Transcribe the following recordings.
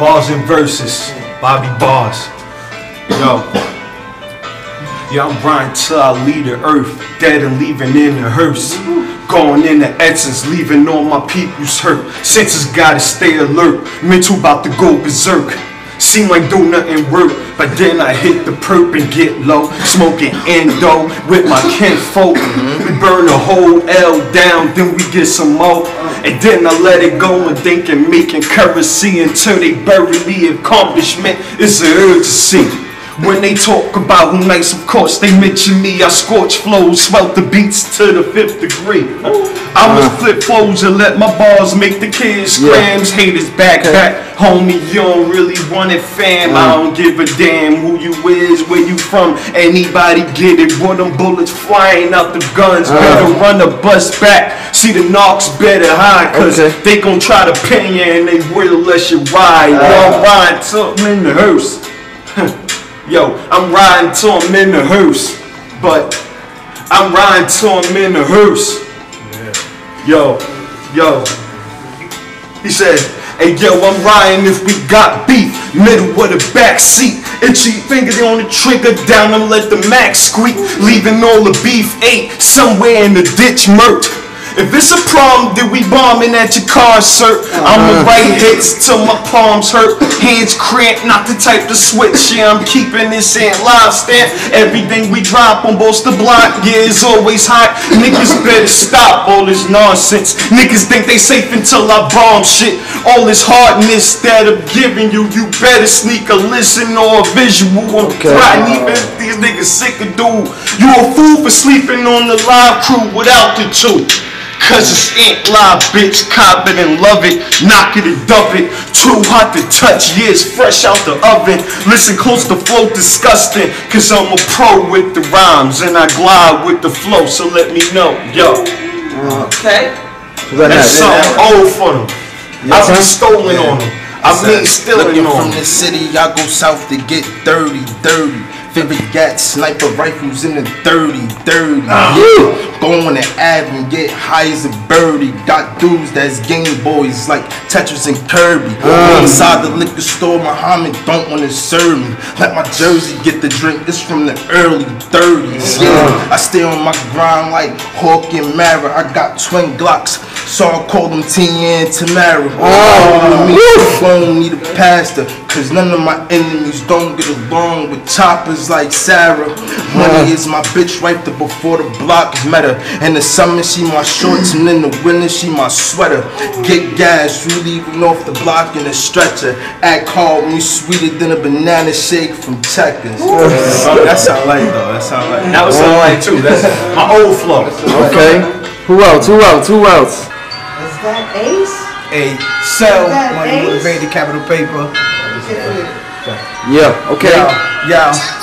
Bars and verses, Bobby Bars. Yo. Yo, I'm riding till I leave the earth, dead and leaving in the hearse. Going in the essence, leaving all my peoples hurt. Senses gotta stay alert, mental about to go berserk. Seem like do nothing work, but then I hit the perp and get low. Smoking endo with my kinfolk. Mm-hmm. We burn the whole L down, then we get some more. And then I let it go and think and making currency until they bury the accomplishment. It's an urgency. When they talk about who nice, of course they mention me. I scorch flows, swell the beats to the fifth degree. I'ma uh-huh. flip flows and let my bars make the kids scrams. Haters back, back. Homie, you don't really want it, fam. I uh-huh. don't give a damn who you is, where you from. Anybody get it? Boy, them bullets flying out the guns. Uh-huh. Better run the bus back. See the knocks better hide, cause Okay. they gon' try to pin you and they will let you ride. Yo, ride something in the hearse. Yo, I'm riding till I'm in the hearse. But I'm riding till I'm in the hearse. Yo, yo. He said, Hey yo, I'm riding if we got beef, middle of the back seat. Itchy finger on the trigger, down and let the max squeak. Leaving all the beef ate somewhere in the ditch murked. If it's a problem, then we bombing at your car, sir. I'ma uh-huh. write hits till my palms hurt, hands cramp, not the type to switch. Yeah, I'm keeping this in live stamp. Everything we drop on both the block, yeah, it's always hot. Niggas better stop all this nonsense. Niggas think they safe until I bomb shit. All this hardness that I'm giving you, you better sneak a listen or a visual. I'm Okay. even if these niggas sick of dude. You a fool for sleeping on the live crew without the two. Cause it's ink live, bitch, cop it and love it, knock it and dump it. Too hot to touch, yeah, it's fresh out the oven. Listen close to flow, disgusting. Cause I'm a pro with the rhymes and I glide with the flow, so let me know, yo. Okay. That's that? something old for them. I've been stolen Yeah. on them. I mean, stealing Looking on from them. the city, I go south to get dirty, dirty. Favorite gat, sniper rifles in the 30, 30. Yeah. Go on the Ave and get high as a birdie. Got dudes that's Game Boys like Tetris and Kirby. Ah. Inside the liquor store, Muhammad don't wanna serve me. Let my jersey get the drink, it's from the early 30s. Ah. Yeah, I stay on my grind like Hawk and Mara. I got twin Glocks, so I call them Tia and Tamera. Oh, me, don't need a pastor, cause none of my enemies don't get along with choppers like Sarah. Money is my bitch right there before the block is met her. In the summer, she my shorts, and in the winter, she my sweater. Get gas, you leaving off the block in a stretcher. Act hard when you sweeter than a banana shake from Checkers. Oh, that sound like though, that sound like. That was something like too. That's my old flow. Okay. Who else? Who else? Who else? Is that Ace? a sell That money Ace? motivated capital paper. Yeah. Okay. Yeah.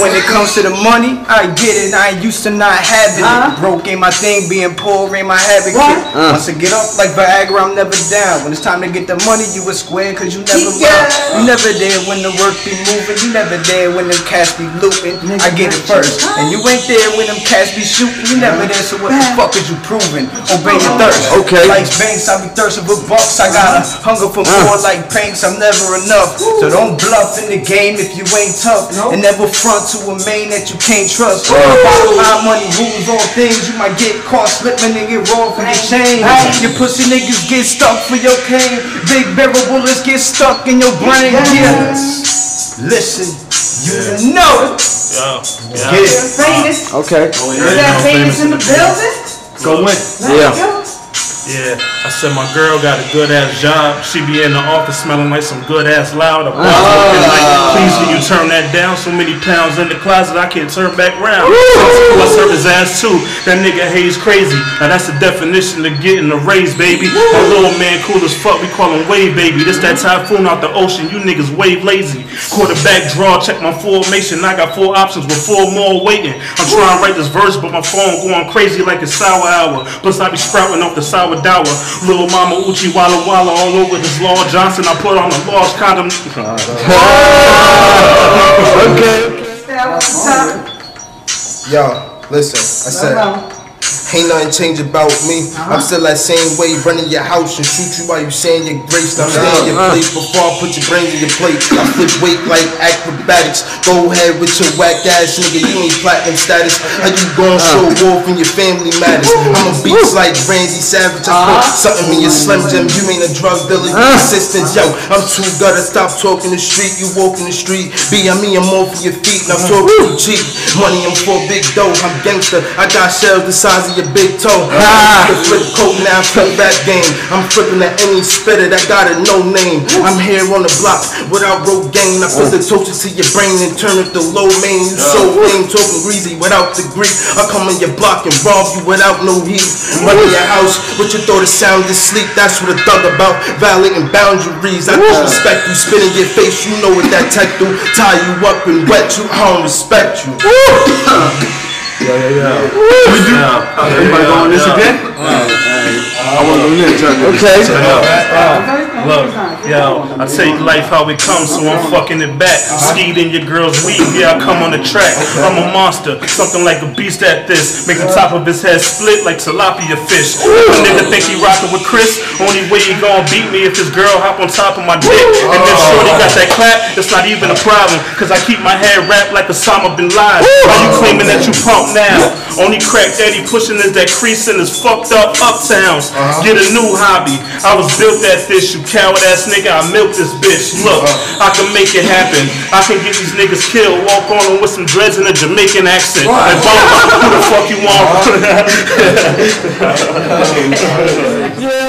When it comes to the money, I get it. I ain't used to not having Huh? it. Uh-huh. Broke ain't my thing, being poor ain't my habit. What? kid. Uh. Once I get up like Viagra, I'm never down. When it's time to get the money, you a square cause you never Yeah. run. You never there when the work be moving. You never there when them cash be looping. I get it first. And you ain't there when them cash be shooting. You never there, so what the fuck is you proving? Obey your uh-huh. thirst. Okay. Like banks, I be thirsting for bucks. I got a uh-huh. hunger for more like banks. I'm never enough. So don't bluff in the game if you ain't tough. And never front to a main that you can't trust. Bottom line money rules all things. You might get caught slipping and get rolled for your chain. Your pussy niggas get stuck for your cane. Big barrel bullets get stuck in your brain. Yeah. Listen, you know it. Yeah, it. Famous. Okay. Is that famous in the building? Go in. Yeah. Yeah, I said my girl got a good ass job. She be in the office smelling like some good ass loud. A boss looking like, please can you turn that down? So many pounds in the closet I can't turn back round. I serve his ass too. That nigga haze crazy. Now that's the definition of getting a raise, baby. My little man cool as fuck. We call him wave baby. This that typhoon out the ocean. You niggas wave lazy. Quarterback draw. Check my formation. I got four options with four more waiting. I'm trying to write this verse, but my phone going crazy like a sour hour. Plus I be sprouting off the sour dour. Little mama Uchi Walla Walla all over this Law Johnson. I put on a lost condom. Okay. Stay up top. Yo, listen, I said. Ain't nothing changed about me. I'm uh-huh. still that same way, running your house and shoot you while you saying your grace. Now stay in your uh-huh. place before I put your brains in your plate. I flip weight like acrobatics. Go ahead with your whack ass nigga, you ain't platinum status. How you gon' uh. show off when your family matters? I'm a beast like Randy Savage. I put uh-huh. something in your slim jim. You ain't a drug dealer, you uh. assistant. Yo, I'm too gutter. Stop talking the street. You walk in the street. B, I mean, I'm off your feet. Now I'm talking cheap. Money, I'm for big dough. I'm gangster. I got shells the size of your big toe. The flip coat now, flip that game. I'm flipping at any spitter that got a no name. I'm here on the block without Rogaine. I put the toaster to your brain and turn it to low main. You so lame, talking greasy without the Greek. I come in your block and rob you without no heat. Running your house, what you thought it sounded sleep. That's what a thug about. Violating boundaries. I disrespect you, spit in your face. You know what that tech do. Tie you up and wet you. I don't respect you. Everybody going this again? I want to go in next. Okay. Look, yo, I take life how it comes, so I'm fucking it back. Skied in your girl's weed, yeah, I come on the track. I'm a monster, something like a beast at this. Make the top of his head split like tilapia fish. A nigga think he rockin' with Chris, only way he gon' beat me if his girl hop on top of my dick. And then Shorty got that clap, it's not even a problem, cause I keep my hair wrapped like Osama bin Laden. Why you claiming that you pump now? Only crack daddy pushing is that crease in his fucked up uptowns. Get a new hobby. I was built at this, you coward ass nigga. I milked this bitch. Look, I can make it happen. I can get these niggas killed. Walk on them with some dreads and a Jamaican accent. Like, Bamba, who the fuck you want? We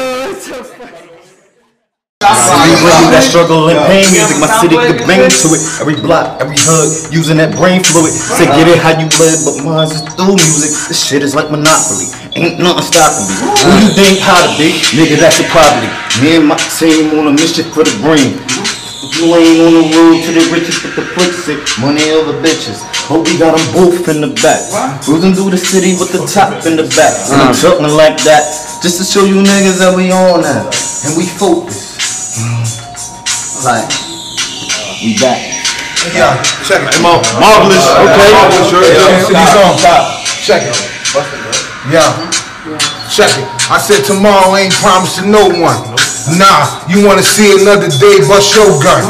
bring that struggle and pain music. My city could bang to it. Every block, every hug, using that brain fluid to get it how you live. But mine's is through music. This shit is like Monopoly. Ain't nothing stopping me. Who you think how to be? Nigga, that's your property. Me and my team on a mission for the green. You ain't on the road to the riches but the flicks it. Money over bitches. Hope we got them both in the back. Cruising through the city with the top in the back. And I'm talking like that. Just to show you niggas that we on that. And we focus. Like, we back. Yeah, check it. Marvelous. Okay. City's on top. Check it. Yeah. Check it. I said tomorrow ain't promised to no one. Nah, you wanna see another day, your gun.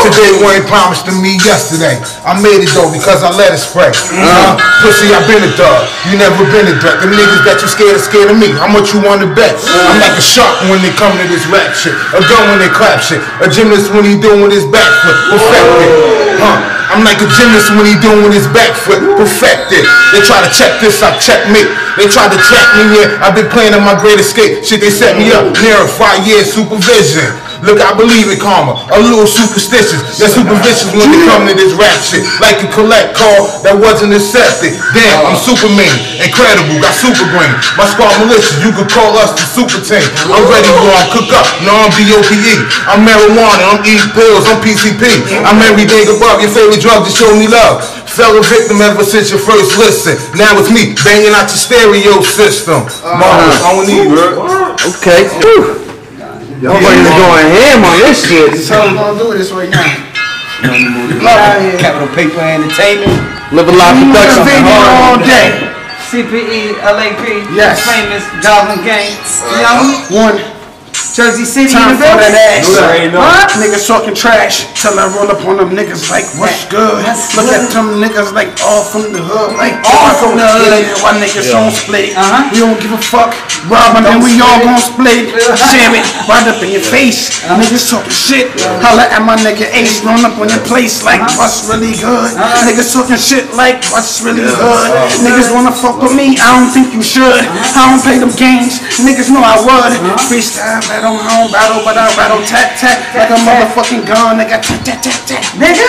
Today wasn't promised to me yesterday. I made it though because I let it spray. Uh, pussy, I been a dog. You never been a duck. The niggas that you scared are scared of me. How much you wanna bet? I'm like a shark when they come to this rap shit. A gun when they clap shit. A gymnast when he doing his backflip. Perfected. I'm like a gymnast when he doing his backflip, perfected. They try to check this, I check me. They tried to check me, yeah. I've been playing on my great escape. Shit, they set me up near a five year supervision. Look, I believe in karma. A little superstitious. They're superstitious when they come to this rap shit. Like a collect call that wasn't accepted. Damn, I'm Superman. Incredible, got super brain. My squad malicious, you could call us the super team. I'm ready, I'm cook up. No, I'm B.O.P.E. I'm marijuana, I'm eating pills, I'm PCP. I'm everything above your favorite drug to show me love. Fellow victim ever since your first listen. Now it's me banging out your stereo system. Ah. Marvelous, I don't need. Okay. Whew. Y'all boys is going ham on this shit. So I'm gonna do this right now. Capital Paper Entertainment. Live Alive production. all day. CPE, LAP, Yes. famous Goblin Gang, Young, One Jersey City in time the for that building. ass. Niggas talking trash till I roll up on them niggas like what's good. That's Look good. at them niggas like all from the hood, like All from the hood. Yeah, yeah, why niggas don't split? Uh-huh. We don't give a fuck. Robbing and we all gon' split. Share it right up in your face. Uh-huh. Niggas talking shit. Holla at my nigga Ace, run up on your place like uh-huh. what's really good. Uh-huh. Niggas talking shit like what's really good. Niggas wanna fuck with me, I don't think you should. I don't play them games, niggas know I would. Freestyle, battle, I don't battle, but I rattle tat tat like a motherfucking gun. Nigga, tat tat tat tat. Nigga,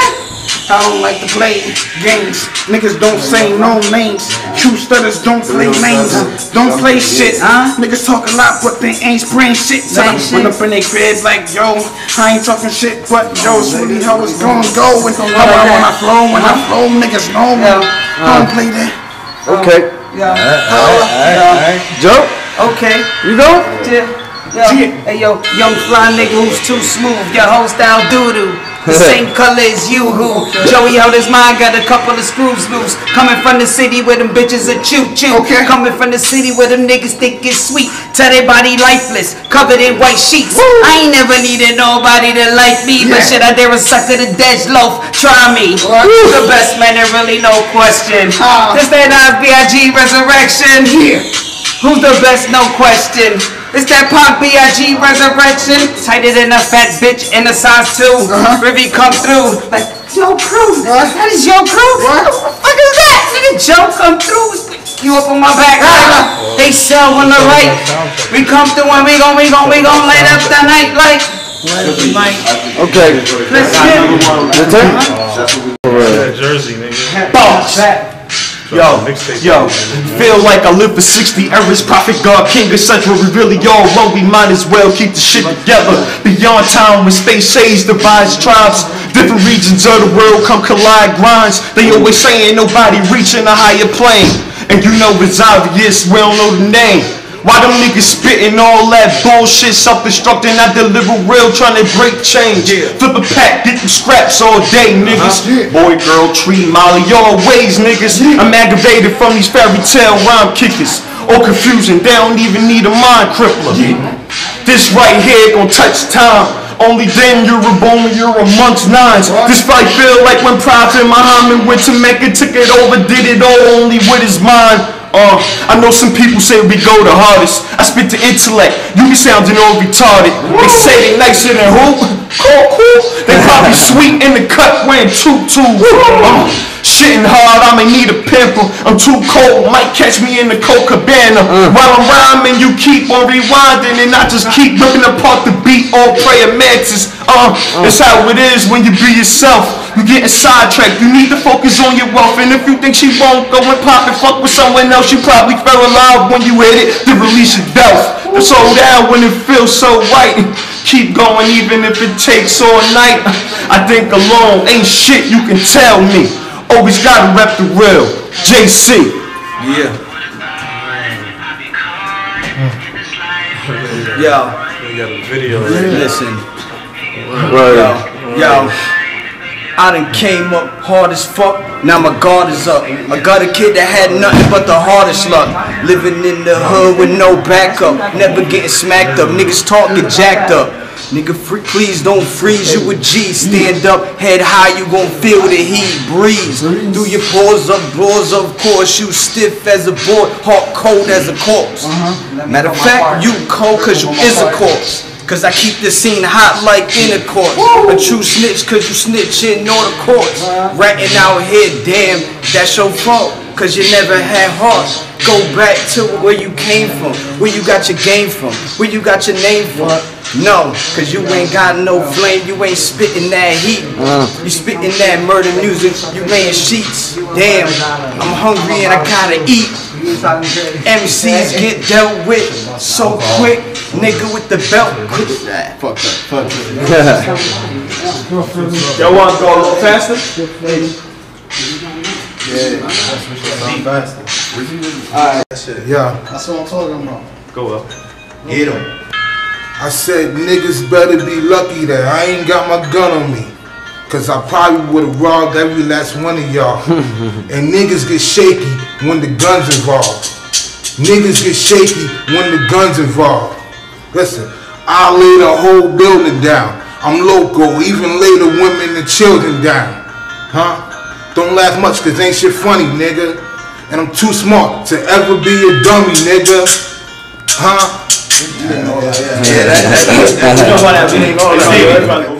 I don't like to play games. Niggas don't say no names. True stutters don't play names. Don't play shit. Huh? Niggas talk a lot, but they ain't spraying shit. So I ain't up in their crib like, yo, I ain't talking shit, but yo, it's really how it's gonna go. And how I when I flow, when I flow, niggas know me. I don't play that. Okay. yeah, Joe, okay, you go? yeah. Yo, hey yo, young fly nigga who's too smooth, your whole style doo doo. the same color as you. Who Joey out his mind, got a couple of screws loose. Coming from the city where them bitches are choo choo. Okay. Coming from the city where them niggas think it's sweet. Tell their body lifeless, covered in white sheets. I ain't never needed nobody to like me, but shit, I dare a sucker to dead loaf. Try me. The best man, there really no question. Ah. This that IBIG resurrection. Yeah. Who's the best? No question. It's that Pac B.I.G. resurrection. Tighter than a fat bitch in a size 2 Uh-huh. Rivy come through. Like, Joe Crew. That is Joe Crew. What? What the fuck is that? Nigga, Joe come through. You up on my back. Ah. They sell on the right. We come through and we gon' we gon' we gon' light up the night like. Like, Okay. let's get it. Your turn? Yeah, Jersey, nigga. Boss. Yo, yo, feel like I live for 60 eras. Prophet God, King of Central. We really all one. We might as well keep the shit together. Beyond time when space age divides tribes. Different regions of the world come collide grinds. They always saying nobody reaching a higher plane. And you know it's obvious, we don't know the name. Why them niggas spitting all that bullshit, self-destructing? I deliver real, trying to break change. Flip a pack, get them scraps all day, niggas. Uh-huh. Boy, girl, tree, molly, all ways, niggas. I'm aggravated from these fairy tale rhyme kickers. Or confusing, they don't even need a mind crippler. This right here gon' touch time. Only then you're a born when you're amongst nines. This probably feel like when Prophet Muhammad went to Mecca, took it over, did it all only with his mind. Uh, I know some people say we go the hardest. I spit the intellect, you be sounding all retarded. They say they nicer than who? Cool, cool. They probably sweet in the cut wearing tutus. Uh, shitting hard, I may need a pimple. I'm too cold, might catch me in the Copacabana. While I'm rhyming, you keep on rewinding, and I just keep ripping apart the beat, all prayer mantis. Uh, it's how it is when you be yourself. You getting sidetracked, you need to focus on your wealth. And if you think she won't go and pop and fuck with someone else, you probably fell in love when you hit it to release your doubt. To slow down when it feels so right. Keep going even if it takes all night. I think alone ain't shit you can tell me. Always gotta rep the real. JC. Yeah. Yo, We got a video right listen. Right. Yo, yo. I done came up hard as fuck, now my guard is up. I got a kid that had nothing but the hardest luck. Living in the hood with no backup, never getting smacked up. Niggas talking jacked up. Nigga, free, please don't freeze you with G. Stand up, head high, you gon' feel the heat breeze. Do your pores up, doors, of course. You stiff as a board, heart cold as a corpse. Matter of fact, you cold cause you is a corpse. Cause I keep the scene hot like intercourse. A true snitch cause you snitching all the courts. Ratting out here, damn, that's your fault. Cause you never had heart. Go back to where you came from, where you got your game from, where you got your name from. No, cause you ain't got no flame, you ain't spitting that heat. You spitting that murder music, you laying sheets. Damn, I'm hungry and I gotta eat. MCs get dealt with so quick, nigga with the belt. Quit that. Fuck that. Fuck that. Y'all wanna go a little faster? Yeah. That's what I'm talking about. Go up. Get him. I said niggas better be lucky that I ain't got my gun on me. Cause I probably would've robbed every last one of y'all. and niggas get shaky when the guns involved. Niggas get shaky when the guns involved. Listen, I laid a whole building down. I'm local, even lay the women and children down. Huh? Don't laugh much cause ain't shit funny, nigga. And I'm too smart to ever be a dummy, nigga. Huh? Yeah, that, that, that, you know what that means.